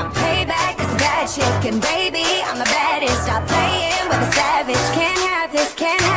My payback is a bad and baby. I'm the baddest. Stop playing with a savage. Can't have this, can't have this.